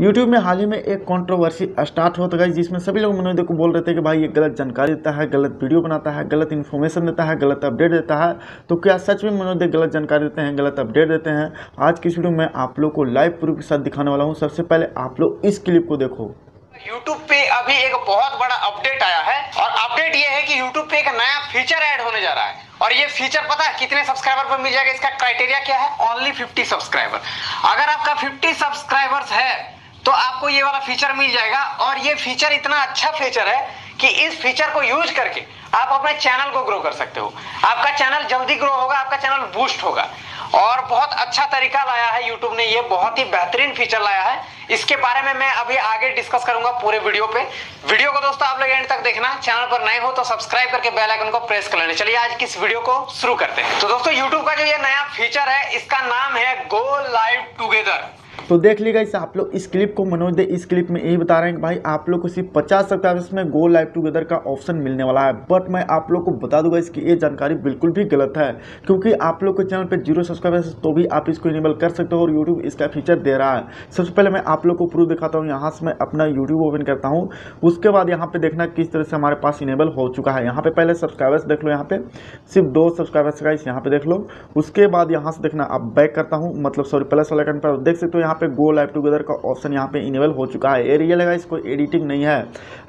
YouTube में हाल ही में एक कंट्रोवर्सी स्टार्ट होता है जिसमें सभी लोग मनोज को बोल रहे थे कि भाई ये गलत जानकारी देता है, गलत वीडियो बनाता है, गलत इन्फॉर्मेशन देता है, गलत अपडेट देता है। तो क्या सच में मनोज गलत जानकारी देते हैं, गलत अपडेट देते हैं? आज की वीडियो में आप लोग को लाइव प्रूफ के साथ दिखाने वाला हूँ। सबसे पहले आप लोग इस क्लिप को देखो। यूट्यूब पे अभी एक बहुत बड़ा अपडेट आया है और अपडेट ये है कि यूट्यूब पे एक नया फीचर ऐड होने जा रहा है। और ये फीचर पता है कितने सब्सक्राइबर पर मिल जाएगा? इसका क्राइटेरिया क्या है? ओनली 50 सब्सक्राइबर अगर आपका 50 सब्सक्राइबर्स है तो आपको ये वाला फीचर मिल जाएगा और ये फीचर इतना अच्छा फीचर है कि इस फीचर को यूज़ करके आप अपने चैनल को ग्रो कर सकते हो। आपका चैनल जल्दी ग्रो होगा, आपका चैनल बूस्ट होगा। और बहुत अच्छा तरीका लाया है यूट्यूब ने, ये बहुत ही बेहतरीन फीचर लाया है। इसके बारे में मैं अभी आगे डिस्कस करूँगा पूरे वीडियो पे। वीडियो को दोस्तों आप लोग एंड तक देखना। चैनल पर नए हो तो सब्सक्राइब करके बेल आइकन को प्रेस कर लेना। चलिए आज किस वीडियो को शुरू करते हैं। तो दोस्तों यूट्यूब का जो ये नया फीचर है, इसका नाम है गो लाइव टूगेदर तो देख लीजिएगा इस आप लोग इस क्लिप को मनोज दे, इस क्लिप में यही बता रहे हैं कि भाई आप लोग को सिर्फ़ पचास सब्सक्राइबर्स में गो लाइव टुगेदर का ऑप्शन मिलने वाला है। बट मैं आप लोग को बता दूँगा इसकी ये जानकारी बिल्कुल भी गलत है, क्योंकि आप लोग के चैनल पे ज़ीरो सब्सक्राइबर्स तो भी आप इसको इनेबल कर सकते हो और यूट्यूब इसका फीचर दे रहा है। सबसे पहले मैं आप लोग को प्रूफ दिखाता हूँ, यहाँ से मैं अपना यूट्यूब ओपन करता हूँ। उसके बाद यहाँ पे देखना किस तरह से हमारे पास इनेबल हो चुका है। यहाँ पे पहले सब्सक्राइबर्स देख लो, यहाँ पे सिर्फ़ दो सब्सक्राइबर्स का इस यहाँ पे देख लो। उसके बाद यहाँ से देखना आप बैक करता हूँ मतलब सॉरी प्लस वाला पर। देख सकते हो यहाँ पे गो लाइव टुगेदर का ऑप्शन यहाँ पे इनेबल हो चुका है। ये रियल है इसको एडिटिंग नहीं है।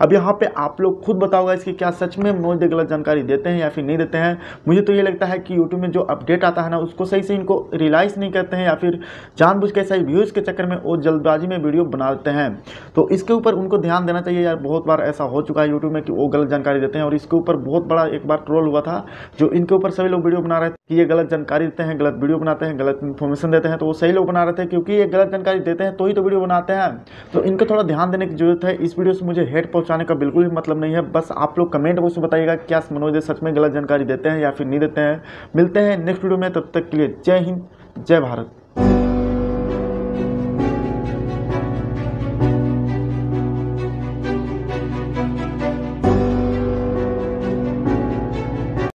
अब यहाँ पे आप लोग खुद बताओगे इसकी क्या सच में दे गलत जानकारी देते हैं या फिर नहीं देते हैं। मुझे तो ये लगता है कि यूट्यूब में जो अपडेट आता है ना, उसको सही से इनको रियलाइज़ नहीं करते हैं या फिर जानबूझ के सही व्यूज़ के चक्कर में वो जल्दबाजी में वीडियो बना देते हैं। तो इसके ऊपर उनको ध्यान देना चाहिए यार, बहुत बार ऐसा हो चुका है यूट्यूब में कि वो गलत जानकारी देते हैं और इसके ऊपर बहुत बड़ा एक बार ट्रोल हुआ था, जो इनके ऊपर सभी लोग वीडियो बना रहे कि ये गलत जानकारी देते हैं, गलत वीडियो बनाते हैं, गलत इन्फॉर्मेशन देते हैं तो वो सही लोग बना रहे थे, क्योंकि ये गलत जानकारी देते हैं तो ही तो वीडियो बनाते हैं। तो इनको थोड़ा ध्यान देने की ज़रूरत है, इस वीडियो से मुझे हेट पहुँचाने का बिल्कुल भी मतलब नहीं है। बस आप लोग कमेंट बॉक्स में बताइएगा क्या मनोज सच में गलत जानकारी देते हैं या फिर नहीं देते हैं। मिलते हैं नेक्स्ट वीडियो में, तब तक के लिए जय हिंद, जय भारत।